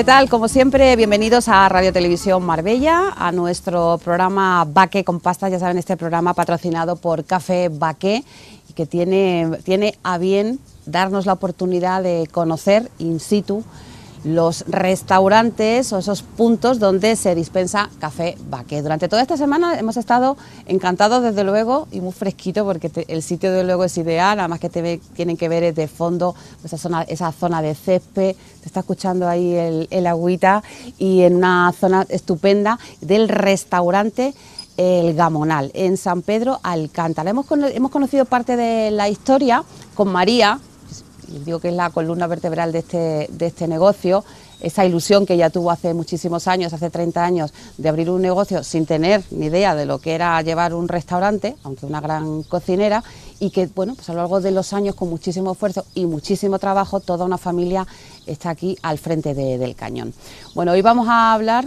¿Qué tal? Como siempre, bienvenidos a Radio Televisión Marbella, a nuestro programa Baque con Pastas, ya saben, este programa patrocinado por Café Baque y que tiene, tiene a bien darnos la oportunidad de conocer in situ los restaurantes o esos puntos donde se dispensa café baque. Durante toda esta semana hemos estado encantados desde luego y muy fresquito porque el sitio de luego es ideal, además que te tienen que ver de fondo esa zona, esa zona de césped, te está escuchando ahí el, el agüita y en una zona estupenda del restaurante el Gamonal, en San Pedro Alcántara. Hemos, hemos conocido parte de la historia con María, digo que es la columna vertebral de este, de este negocio, esa ilusión que ella tuvo hace muchísimos años, hace 30 años, de abrir un negocio sin tener ni idea de lo que era llevar un restaurante, aunque una gran cocinera, y que, bueno, pues a lo largo de los años, con muchísimo esfuerzo y muchísimo trabajo, toda una familia está aquí al frente del cañón. Bueno, hoy vamos a hablar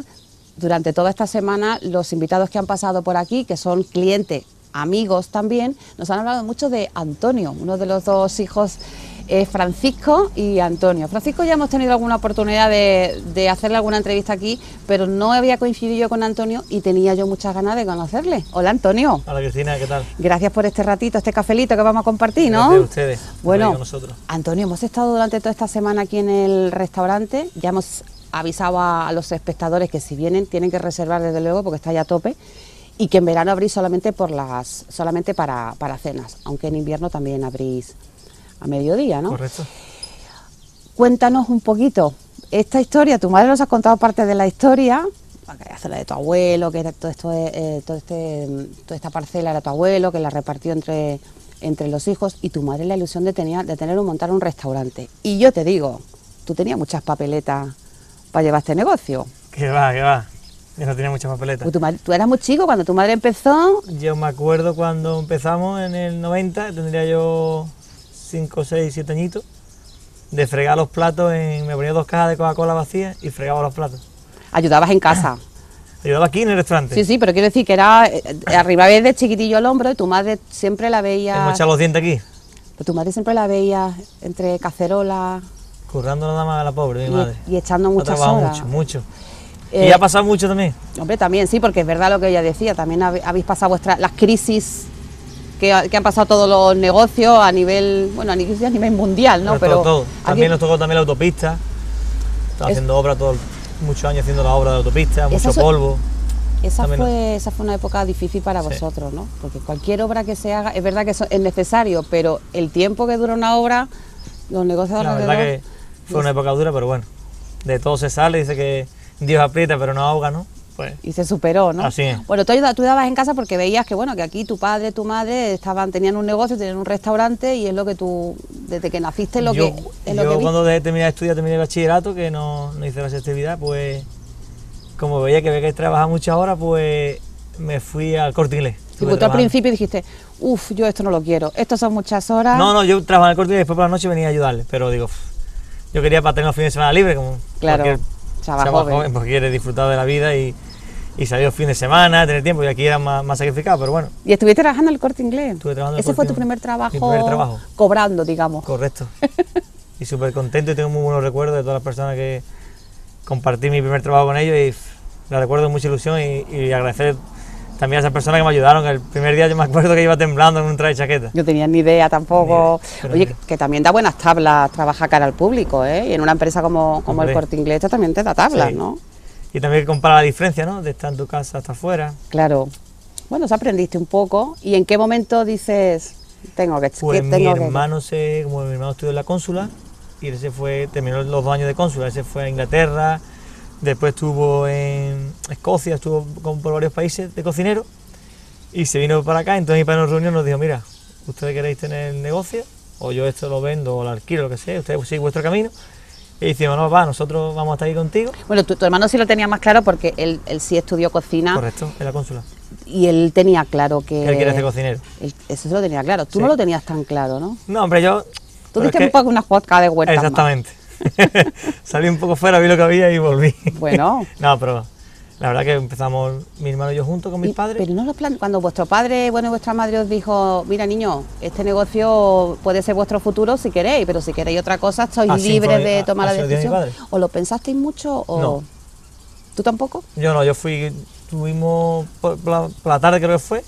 durante toda esta semana, los invitados que han pasado por aquí, que son clientes, amigos también, nos han hablado mucho de Antonio, uno de los dos hijos Francisco y Antonio. Francisco ya hemos tenido alguna oportunidad de, hacerle alguna entrevista aquí, pero no había coincidido yo con Antonio y tenía yo muchas ganas de conocerle. Hola Antonio. Hola Cristina, ¿qué tal? Gracias por este ratito, este cafelito que vamos a compartir, ¿no? Gracias a ustedes. Bueno, Antonio, hemos estado durante toda esta semana aquí en el restaurante, ya hemos avisado a, los espectadores que si vienen tienen que reservar desde luego porque está ya a tope y que en verano abrís solamente por las solamente para, para cenas, aunque en invierno también abrís a mediodía, ¿no? Correcto. Cuéntanos un poquito esta historia, tu madre nos ha contado parte de la historia, hace la de tu abuelo, que todo esto, eh, todo este, toda esta parcela era tu abuelo, que la repartió entre, entre los hijos, y tu madre la ilusión de, tenía, de tener un montar un restaurante. Y yo te digo, tú tenías muchas papeletas para llevar este negocio. Que va, que va. Yo no tenía muchas papeletas. Pues tú eras muy chico cuando tu madre empezó. Yo me acuerdo cuando empezamos en el 90, tendría yo 5, 6, 7 añitos, de fregar los platos, en, me ponía dos cajas de Coca-Cola vacías y fregaba los platos. ¿Ayudabas en casa? Ayudaba aquí en el restaurante. Sí, sí, pero quiero decir que era, eh, arriba de chiquitillo al hombro y tu madre siempre la veía... Echado los dientes aquí. Pero tu madre siempre la veía entre cacerolas... Currando nada más a la pobre, mi madre. Y echando muchas horas. mucho, mucho. y ha pasado mucho también. Hombre, también, sí, porque es verdad lo que ella decía, también habéis pasado vuestras las crisis que, han pasado todos los negocios a nivel, bueno, a nivel, a nivel mundial, ¿no? Pero, todo, También nos tocó también la autopista, estaba haciendo obra todo, muchos años haciendo la obra de la autopista, mucho polvo. Esa fue, esa fue una época difícil para vosotros, ¿no? Porque cualquier obra que se haga, es verdad que eso es necesario, pero el tiempo que dura una obra, los negocios La verdad que fue una época dura, pero bueno, de todo se sale, dice que Dios aprieta pero no ahoga, ¿no? Pues, y se superó, ¿no? Así es. Bueno, tú, tú dabas en casa porque veías que, bueno, que aquí tu padre, tu madre estaban, tenían un negocio, tenían un restaurante y es lo que tú, desde que naciste, lo que es Yo cuando terminé de estudiar, terminé el bachillerato, que no, no hice la actividad, pues como veía que había que trabajar muchas horas, pues me fui al corte inglés. Y tú al principio dijiste, uff, yo esto no lo quiero, esto son muchas horas. No, no, yo trabajaba en el corte inglés y después por la noche venía a ayudarle, pero digo, yo quería para tener los fines de semana libre, como claro. Chaval, joven. porque quiere disfrutar de la vida y, y salir fin de semana, tener tiempo, y aquí era más, más, sacrificado, pero bueno. ¿Y estuviste trabajando en el corte inglés? Estuve trabajando Ese fue tu primer trabajo, trabajo, cobrando, digamos. Correcto. y súper contento y tengo muy buenos recuerdos de todas las personas que compartí mi primer trabajo con ellos y la recuerdo con mucha ilusión y, y agradecer también a esas personas que me ayudaron. El primer día yo me acuerdo que iba temblando en un traje de chaqueta. Yo tenía ni idea tampoco. Oye, que también da buenas tablas trabajar cara al público, ¿eh? Y en una empresa como, como el Corte Inglés también te da tablas, ¿no? Y también comparar la diferencia, ¿no? De estar en tu casa hasta afuera. Claro. Bueno, se aprendiste un poco. ¿Y en qué momento dices, tengo que... Pues mi hermano, se, como mi hermano estudió en la cónsula, y ese fue, terminó los dos años de cónsula, ese fue a Inglaterra, Después estuvo en Escocia, estuvo por varios países de cocinero y se vino para acá. Entonces, para una reunión nos dijo: Mira, ustedes queréis tener el negocio, o yo esto lo vendo o lo alquilo, lo que sea, ustedes siguen vuestro camino. Y decimos, no, va, nosotros vamos a estar ahí contigo. Bueno, tu, hermano sí lo tenía más claro porque él, él, sí estudió cocina. Correcto, en la cónsula. Y él tenía claro que... Él quiere ser cocinero. eso se lo tenía claro. Tú no lo tenías tan claro, ¿no? No, hombre, yo... Tú diste un poco unas vodka de huerta. Exactamente. Salí un poco fuera, vi lo que había y volví. Bueno. no, pero La verdad que empezamos mi hermano y yo juntos con mis Y- padres. Pero no los plan cuando vuestro padre, bueno, vuestra madre os dijo, mira niño, este negocio puede ser vuestro futuro si queréis, pero si queréis otra cosa, sois Así libres fue- de tomar la decisión. ¿O lo pensasteis mucho o No. tú tampoco? Yo no, yo fui, tuvimos por, por la, por la tarde creo que fue,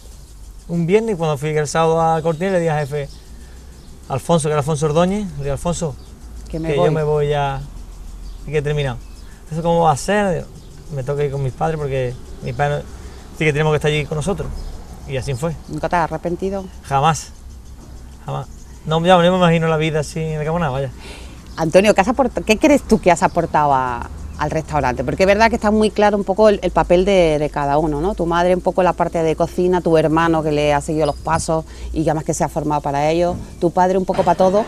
un viernes, cuando fui el sábado a Cortina le dije al jefe Alfonso, que era Alfonso Ordóñez, le dije Alfonso, Que me que voy. yo me voy ya, y que he terminado. ¿Eso cómo va a ser? Me toca ir con mis padres porque mis padres sí que tenemos que estar allí con nosotros. Y así fue, ¿Nunca te has arrepentido? jamás, jamás. No, ya, no me imagino la vida así en el Camoná, vaya. Antonio, ¿qué, has qué crees tú que has aportado a- al restaurante? Porque es verdad que está muy claro un poco el, el papel de, de cada uno, ¿no? Tu madre un poco la parte de cocina, tu hermano que le ha seguido los pasos y que además que se ha formado para ello, tu padre un poco para todo,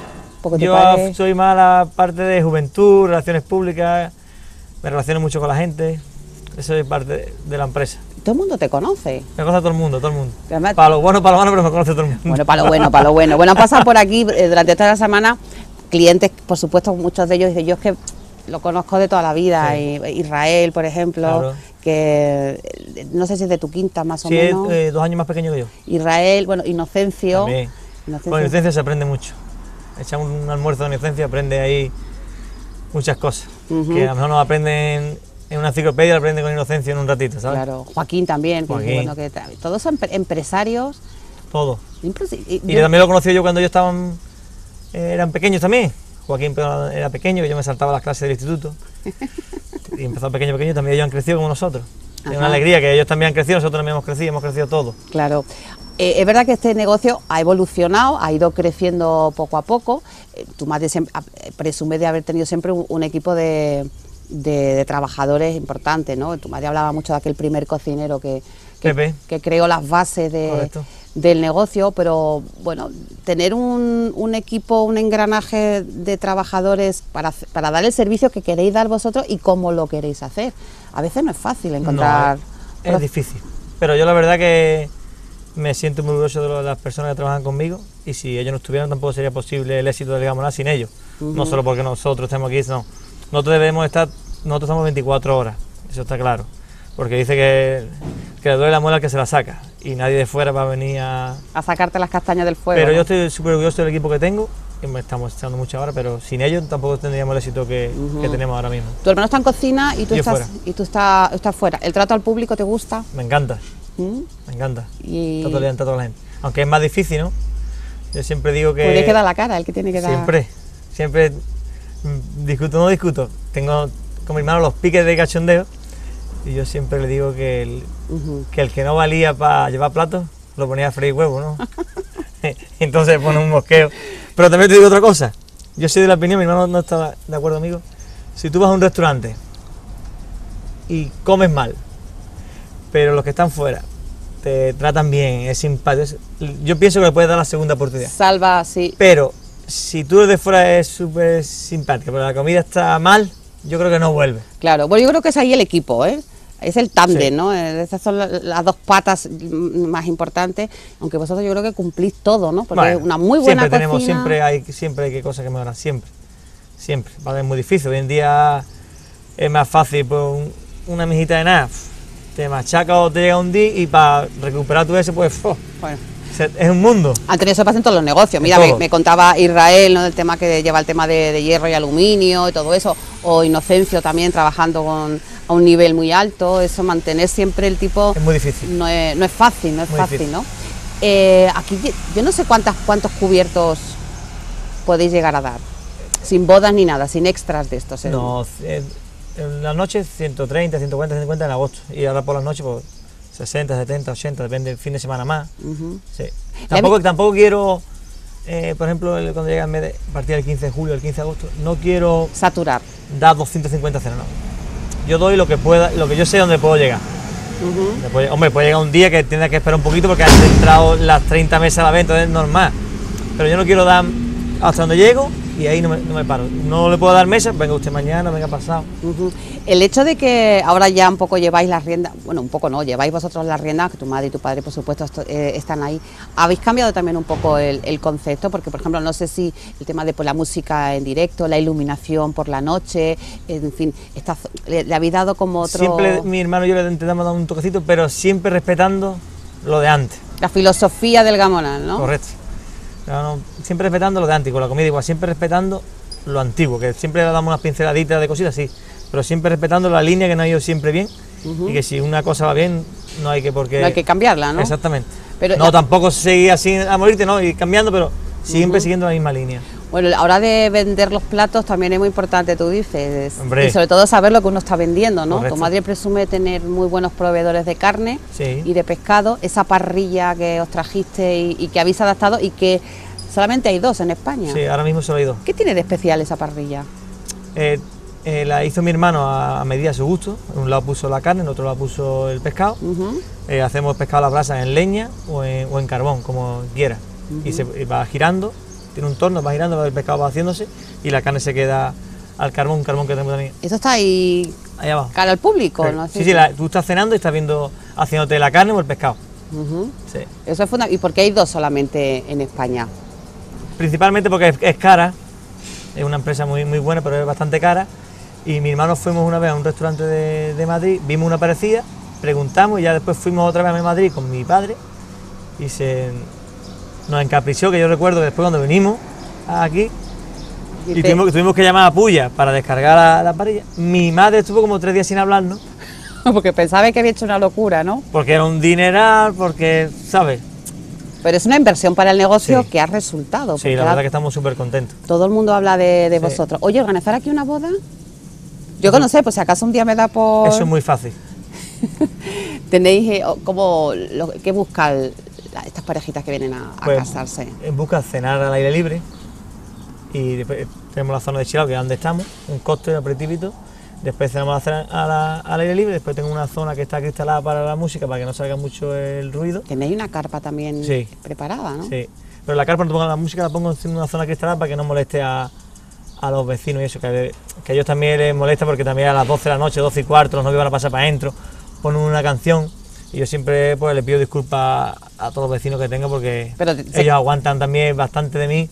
Yo padre... soy más la parte de juventud, relaciones públicas, me relaciono mucho con la gente, eso es parte de, la empresa. Todo el mundo te conoce. Me conoce todo el mundo, todo el mundo. Además- Para lo bueno, para lo malo, pero me conoce todo el mundo. Bueno, para lo bueno, para lo bueno. Bueno, han pasado por aquí eh, durante toda la semana clientes, por supuesto, muchos de ellos dicen, yo es que lo conozco de toda la vida, Sí. y- Israel, por ejemplo, Claro. que eh, no sé si es de tu quinta más o Sí, menos. eh, dos años más pequeño que yo. Israel, bueno, Inocencio. También. Inocencio. Con inocencia se aprende mucho. Echar un almuerzo de inocencia, aprende ahí muchas cosas. Que a lo mejor no aprenden en una enciclopedia, lo aprende con inocencia en un ratito, ¿sabes? Claro, Joaquín también, Joaquín. bueno, que todos son empre- empresarios. Todo. Incluso- y- yo- también lo conocí yo cuando ellos estaban, eh, eran pequeños también. Joaquín era pequeño, que yo me saltaba las clases del instituto. y empezó pequeño, pequeño, también ellos han crecido como nosotros. Es una alegría que ellos también han crecido, nosotros también hemos crecido, hemos crecido todos. Claro. Eh, es verdad que este negocio ha evolucionado, ha ido creciendo poco a poco. Eh, tu madre siempre, a- eh, presume de haber tenido siempre un, un equipo de, de- de trabajadores importante, ¿no? Tu madre hablaba mucho de aquel primer cocinero que, que, creó las bases de- del negocio, pero bueno, tener un, un equipo, un engranaje de trabajadores para, para dar el servicio que queréis dar vosotros y cómo lo queréis hacer. A veces no es fácil encontrar... No, es, es difícil. Pero yo la verdad que me siento muy orgulloso de lo- de las personas que trabajan conmigo y si ellos no estuvieran tampoco sería posible el éxito de Gamonal sin ellos. No solo porque nosotros estemos aquí, no. Nosotros debemos estar, nosotros estamos 24 horas, eso está claro. Porque dice que, que le duele la muela al que se la saca y nadie de fuera va a venir a... a sacarte las castañas del fuego. Pero ¿no? yo estoy súper orgulloso del equipo que tengo y me estamos echando mucha hora, pero sin ellos tampoco tendríamos el éxito que, que tenemos ahora mismo. Tu hermano está en cocina y tú Yo estás fuera. y tú estás, estás fuera. ¿El trato al público te gusta? Me encanta. ¿Mm? Me encanta. Y Trato de a toda la gente. Aunque es más difícil, ¿no? Yo siempre digo que. podría quedar la cara, el que tiene que dar. Siempre, siempre mm, discuto, no discuto. Tengo con mi hermano los piques de cachondeo y yo siempre le digo que el, que, el que no valía para llevar platos lo ponía a freír huevo, ¿no? Entonces pone un mosqueo. Pero también te digo otra cosa. Yo soy de la opinión, mi hermano no está de acuerdo conmigo. Si tú vas a un restaurante y comes mal, pero los que están fuera te tratan bien, es simpático, yo pienso que le puedes dar la segunda oportunidad. Salva, sí. Pero si tú de fuera es súper simpática, pero la comida está mal, yo creo que no vuelve. Claro. Bueno, yo creo que es ahí el equipo, ¿eh? Es el tándem, Sí. ¿no? Eh, Esas son la- las dos patas mm, más importantes, aunque vosotros yo creo que cumplís todo, ¿no? Porque Bueno, es una muy buena siempre tenemos, siempre hay, siempre hay que cosas que mejorar, siempre, siempre. Vale, es muy difícil. Hoy en día es más fácil, pues un- una mijita de nada, te machaca o te llega un día y para recuperar tu ese, pues. Bueno. Es un mundo. Antonio, eso pasa en todos los negocios. Mira, me, contaba Israel, ¿no? El tema que lleva el tema de, de hierro y aluminio y todo eso. O Inocencio también trabajando con, a un nivel muy alto. Eso, mantener siempre el tipo. Es muy difícil. No es, no es fácil, no es Muy fácil, difícil. ¿no? Eh, aquí yo no sé cuántas, cuántos cubiertos podéis llegar a dar. Sin bodas ni nada, sin extras de estos. ¿eh? No, eh, en las noches 130, 140, 150 en agosto. Y ahora por las noches, pues 60, 70, 80, depende del fin de semana más. Sí. Tampoco, tampoco quiero, eh, por ejemplo, el- cuando llega el mes de, a partir del 15 de julio, el 15 de agosto, no quiero Saturar. dar 250 cenas, no. Yo doy lo que pueda, lo que yo sé dónde puedo llegar. Hombre, puede llegar un día que tenga que esperar un poquito porque han entrado las 30 mesas a la venta, es normal. Pero yo no quiero dar hasta donde llego y ahí no me, no me paro. No le puedo dar mesa, venga usted mañana, venga pasado. El hecho de que ahora ya un poco lleváis las riendas, bueno, un poco no, lleváis vosotros las riendas, que tu madre y tu padre, por supuesto, esto- eh, están ahí. ¿Habéis cambiado también un poco el, el concepto? Porque, por ejemplo, no sé si el tema de pues, la música en directo, la iluminación por la noche, en fin, le, le habéis dado como otro... Siempre mi hermano y yo le intentamos dar un toquecito, pero siempre respetando lo de antes. La filosofía del gamonal, ¿no? Correcto. No, no, siempre respetando lo de antes, con la comida igual, siempre respetando lo antiguo, que siempre le damos unas pinceladitas de cositas, sí, pero siempre respetando la línea que nos ha ido siempre bien y que si una cosa va bien, no hay que por qué... No hay que cambiarla, ¿no? Exactamente. Pero no, ya- tampoco seguir así a morirte, no, ir cambiando, pero siempre siguiendo la misma línea. Bueno, a la hora de vender los platos también es muy importante, tú dices, Hombre. y sobre todo saber lo que uno está vendiendo, ¿no? Correcto. Tu madre presume tener muy buenos proveedores de carne Sí. y de pescado, esa parrilla que os trajiste y, y que habéis adaptado y que solamente hay dos en España. Sí, ahora mismo solo hay dos. ¿Qué tiene de especial esa parrilla? Eh, eh, la hizo mi hermano a, a medida a su gusto. En un lado puso la carne, en otro lado puso el pescado. Eh, hacemos pescado a la brasa en leña o en, o en carbón, como quiera. Y se y va girando, tiene un torno, va girando, el pescado va haciéndose y la carne se queda al carbón, un carbón que tenemos también Eso está ahí ahí abajo. cara al público, Sí, ¿no? sí, sí, la- tú estás cenando y estás viendo, haciéndote la carne o el pescado. Sí. Eso es fundamental. ¿Y por qué hay dos solamente en España? Principalmente porque es, es cara, es una empresa muy, muy buena, pero es bastante cara. Y mi hermano fuimos una vez a un restaurante de, de Madrid, vimos una parecida, preguntamos y ya después fuimos otra vez a Madrid con mi padre y se nos encaprichó, que yo recuerdo que después cuando venimos aquí y tuvimos, tuvimos que llamar a Puya para descargar la, la parrilla, mi madre estuvo como tres días sin hablarnos, Porque pensaba que había hecho una locura, ¿no? porque era un dineral, porque, ¿sabes? Pero es una inversión para el negocio Sí. que ha resultado. Sí, la verdad que estamos súper contentos. Todo el mundo habla de, de Sí. vosotros. Oye, organizar aquí una boda. Yo sé, pues si acaso un día me da por. Eso es muy fácil. Tenéis eh, como lo que buscan la- estas parejitas que vienen a, a Pues, casarse. En busca de cenar al aire libre y después tenemos la zona de chilao que es donde estamos, un cóctel, un aperitivito. Después cenamos a la- al aire libre, después tengo una zona que está cristalada para la música para que no salga mucho el ruido. Tenéis una carpa también Sí. preparada, ¿no? Sí. Pero la carpa no pongo la música, la pongo en una zona cristalada para que no moleste a, a los vecinos y eso, que, que a ellos también les molesta porque también a las 12 de la noche, 12 y cuarto, los novios van a pasar para adentro, ponen una canción y yo siempre pues les pido disculpas a todos los vecinos que tengo porque Pero te- se- ellos aguantan también bastante de mí,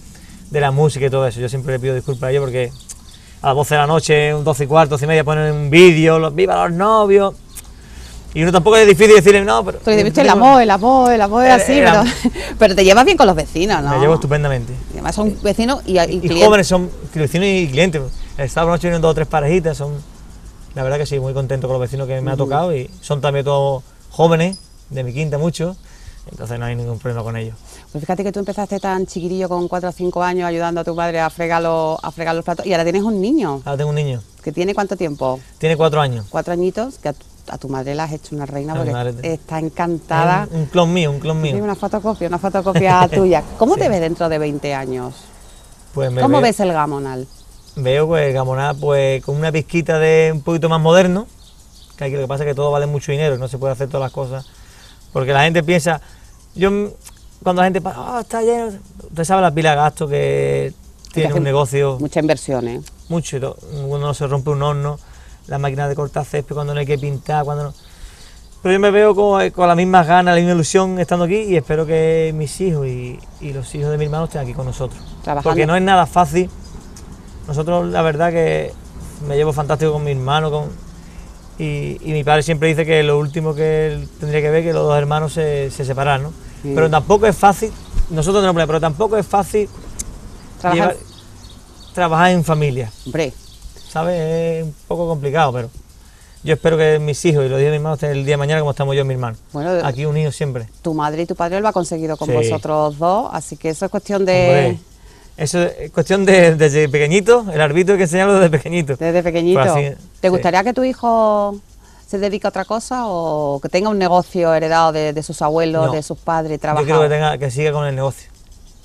de la música y todo eso. Yo siempre les pido disculpas a ellos porque a las 12 de la noche, 12 y cuarto, 12 y media ponen un vídeo, los viva los novios. Y uno tampoco es difícil decirle no, pero... Tú dices, viste, el amor, el amor, el amor es El- así, pero, pero te llevas bien con los vecinos, ¿no? Me llevo estupendamente. Y Además son vecinos y, y Y clientes. jóvenes son vecinos y clientes. El sábado noche vienen dos o tres parejitas, son la verdad que sí, muy contento con los vecinos que me ha tocado y son también todos jóvenes, de mi quinta muchos, entonces no hay ningún problema con ellos. Pues fíjate que tú empezaste tan chiquirillo con 4 o 5 años ayudando a tu padre a fregar, los, a fregar los platos y ahora tienes un niño Ahora tengo un niño, que tiene cuánto tiempo? tiene cuatro años. Cuatro añitos, que a tu, a tu madre la has hecho una reina porque madre está encantada. Un, un clon mío, un clon Sí, mío. una fotocopia, una fotocopia tuya. ¿Cómo Sí. te ves dentro de 20 años? Pues me ¿Cómo veo, ves el gamonal? Veo pues Gamoná pues con una pizquita de un poquito más moderno, que aquí lo que pasa es que todo vale mucho dinero, no se puede hacer todas las cosas, porque la gente piensa, yo cuando la gente pasa, ah, está lleno, usted sabe la pila de gasto que tiene un negocio Mucha inversión, ¿eh? mucho, cuando no se rompe un horno, la máquina de cortar césped, cuando no hay que pintar, cuando no... Pero yo me veo con, con las mismas ganas, la misma ilusión estando aquí y espero que mis hijos y, y los hijos de mi hermano estén aquí con nosotros. Trabajando. Porque no es nada fácil. Nosotros la verdad que me llevo fantástico con mi hermano con, y, y mi padre siempre dice que lo último que él tendría que ver es que los dos hermanos se, se separaran, ¿no? Sí. Pero tampoco es fácil, nosotros tenemos problemas, pero tampoco es fácil Trabajar. llevar- trabajar en familia. Hombre, ¿sabes? Es un poco complicado, pero yo espero que mis hijos y los días de mi hermano estén el día de mañana como estamos yo y mi hermano. Bueno, Aquí unidos siempre. tu madre y tu padre lo ha conseguido con Sí. vosotros dos, así que eso es cuestión de... Hombre, eso es cuestión de desde pequeñito, el árbitro hay que enseñarlo desde pequeñito. Desde pequeñito. Pues así, ¿Te sí. gustaría que tu hijo se dedique a otra cosa o que tenga un negocio heredado de, de sus abuelos, No. de sus padres, Yo trabajado? quiero que, tenga, que siga con el negocio.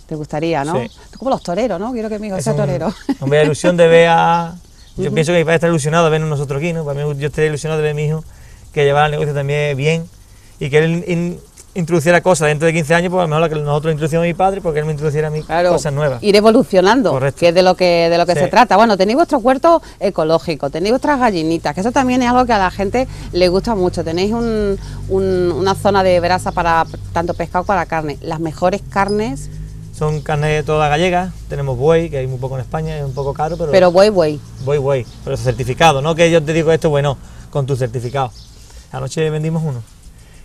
¿Te gustaría, no? Sí. Tú como los toreros, ¿no? Quiero que mi hijo Es sea un- torero. Hombre, la ilusión de ver a... Yo pienso que mi padre está ilusionado de vernos nosotros aquí, ¿no? Para mí yo estaría ilusionado de ver a mi hijo que llevara el negocio también bien y que él in- introduciera cosas dentro de 15 años, pues a lo mejor la que nosotros introducimos a mi padre, porque él me introduciera a mí Claro, cosas nuevas. ir evolucionando, Correcto. que es de lo que de lo que Sí. se trata. Bueno, tenéis vuestro huerto ecológico, tenéis vuestras gallinitas, que eso también es algo que a la gente le gusta mucho. Tenéis un- un- una zona de brasa para tanto pescado como para carne. Las mejores carnes, Son carnes todas gallegas, tenemos buey, que hay muy poco en España, es un poco caro, pero, pero buey, buey. buey, buey, pero certificado, no que yo te digo esto, bueno, con tu certificado. Anoche vendimos uno.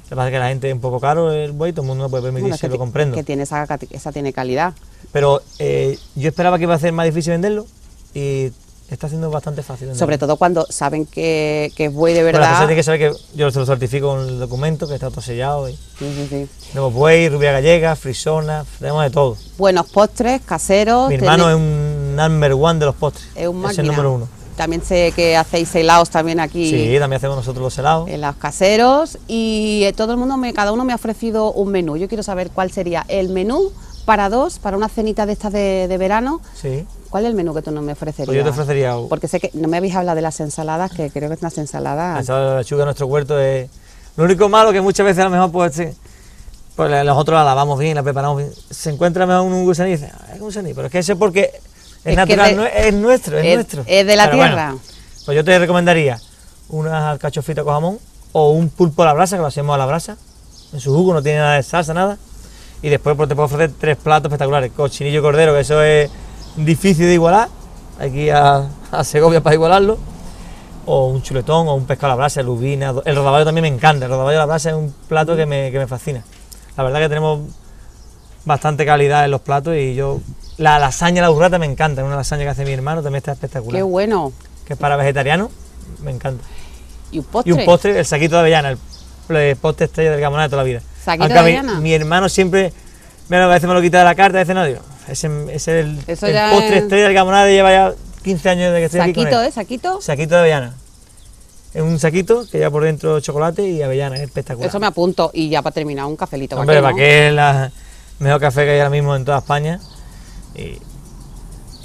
Lo que pasa es que la gente es un poco caro el buey, todo el mundo no puede permitir, Bueno, es si que, lo comprendo. que tiene esa, esa tiene calidad. Pero eh, yo esperaba que iba a ser más difícil venderlo y está siendo bastante fácil venderlo. Sobre todo cuando saben que, que es buey de Bueno, la verdad. persona tiene que saber que yo se lo certifico con el documento, que está todo sellado. Y Sí, sí, sí. tenemos buey, rubia gallega, frisona, tenemos de todo. Buenos postres, caseros. Mi hermano es un number one de los postres. es un es el máquina. número uno. También sé que hacéis helados también aquí. Sí, también hacemos nosotros los helados. helados caseros y eh, todo el mundo me, cada uno me ha ofrecido un menú. Yo quiero saber cuál sería el menú para dos, para una cenita de estas de, de verano. Sí. ¿Cuál es el menú que tú no me ofrecerías? Pues yo te ofrecería Porque sé que no me habéis hablado de las ensaladas, que creo que unas La ensaladas. ensalada de lechuga de nuestro huerto es. Lo único malo que muchas veces a lo mejor pues, sí, pues la- nosotros la lavamos bien, la preparamos bien. Se encuentra mejor un gusanillo y dice, "Ah, es un gusanillo, pero es que eso es porque es, natural, de- es, es nuestro, es, es- nuestro. es de la Pero bueno, tierra. pues yo te recomendaría unas alcachofitas con jamón o un pulpo a la brasa, que lo hacemos a la brasa, en su jugo, no tiene nada de salsa, nada. Y después pues, te puedo ofrecer tres platos espectaculares, cochinillo cordero, que eso es difícil de igualar, ir a, a Segovia para igualarlo o un chuletón, o un pescado a la brasa, lubina. El rodaballo también me encanta. El rodaballo a la brasa es un plato que me, que me fascina. La verdad que tenemos bastante calidad en los platos y yo. La lasaña, la burrata me encanta. Una lasaña que hace mi hermano también está espectacular. Qué bueno. Que es para vegetarianos, me encanta. Y un postre. Y un postre, el saquito de avellana, el, el postre estrella del gamonal de toda la vida. ¿Saquito Aunque de avellana? Mi, hermano siempre, me lo- a veces me lo quita de la carta, a veces no, digo, ese, ese es el, Eso el ya postre es- estrella del gamonal lleva ya 15 años de que estoy aquí con Saquito, él. ¿eh? Saquito. Saquito de avellana. Es un saquito que lleva por dentro chocolate y avellana, es espectacular. Eso me apunto. Y ya para terminar, un cafelito. Hombre, ¿para qué no? es la mejor café que hay ahora mismo en toda España. Y,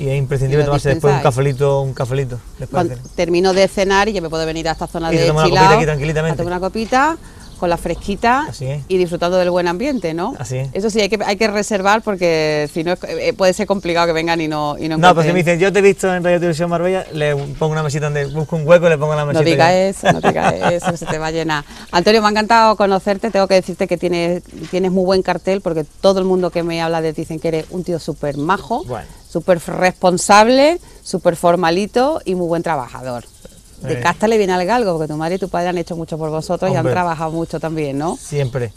y es imprescindible Y tomarse después un cafelito, un cafelito. Después de termino de cenar y ya me puedo venir a esta zona Y de tomas una Chilao, copita aquí tranquilamente. a tomar una copita con la fresquita y disfrutando del buen ambiente, ¿no? Así es. Eso sí, hay que, hay que reservar porque si no es- eh, puede ser complicado que vengan y no y no No, pues si me dicen, yo te he visto en Radio Televisión Marbella, le pongo una mesita donde busco un hueco y le pongo la mesita. No digas eso, no digas eso, se te va a llenar. Antonio, me ha encantado conocerte. Tengo que decirte que tienes, tienes muy buen cartel porque todo el mundo que me habla de ti dicen que eres un tío súper majo, Bueno. súper responsable, súper formalito y muy buen trabajador. De Eh. casta le viene al galgo porque tu madre y tu padre han hecho mucho por vosotros y han trabajado mucho también, ¿no? Siempre.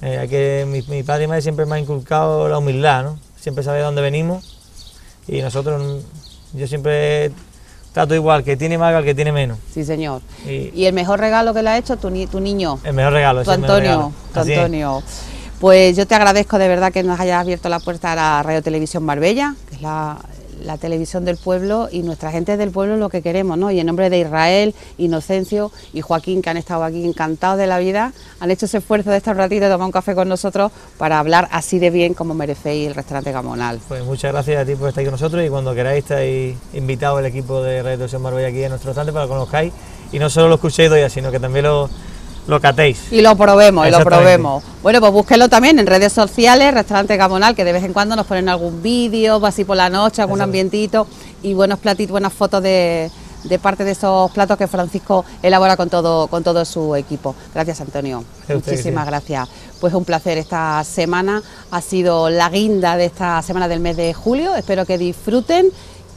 Eh, que, mi, mi padre y madre siempre me han inculcado la humildad, ¿no? Siempre sabe de dónde venimos y nosotros, mm, yo siempre trato igual, que tiene más que al que tiene menos. Sí, señor. Y- Y el mejor regalo que le ha hecho tu, ni- tu niño. El mejor regalo, tu el Antonio, tu. Antonio. Pues yo te agradezco de verdad que nos hayas abierto la puerta a la Radio Televisión Marbella, que es la, la televisión del pueblo y nuestra gente del pueblo lo que queremos, ¿no? Y en nombre de Israel, Inocencio y Joaquín, que han estado aquí encantados de la vida, han hecho ese esfuerzo de estar un ratito, de tomar un café con nosotros para hablar así de bien como merecéis el restaurante Gamonal. Pues muchas gracias a ti por estar aquí con nosotros y cuando queráis estáis invitados el equipo de Radio Televisión Marbella aquí a nuestro restaurante para que lo conozcáis y no solo lo escuchéis doy, sino que también lo, lo catéis. Y lo probemos, y lo probemos. Bueno, pues búsquelo también en redes sociales, Restaurante Gamonal, que de vez en cuando nos ponen algún vídeo, así por la noche, algún ambientito y buenos platitos, buenas fotos de, de parte de esos platos que Francisco elabora con todo, con todo su equipo. Gracias, Antonio. Muchísimas sí. gracias. Pues un placer esta semana. Ha sido la guinda de esta semana del mes de julio. Espero que disfruten,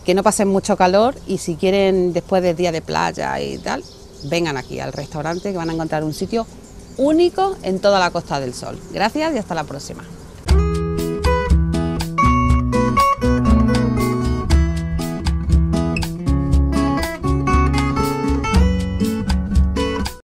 que no pasen mucho calor y si quieren después del día de playa y tal, vengan aquí al restaurante que van a encontrar un sitio único en toda la Costa del Sol. Gracias y hasta la próxima.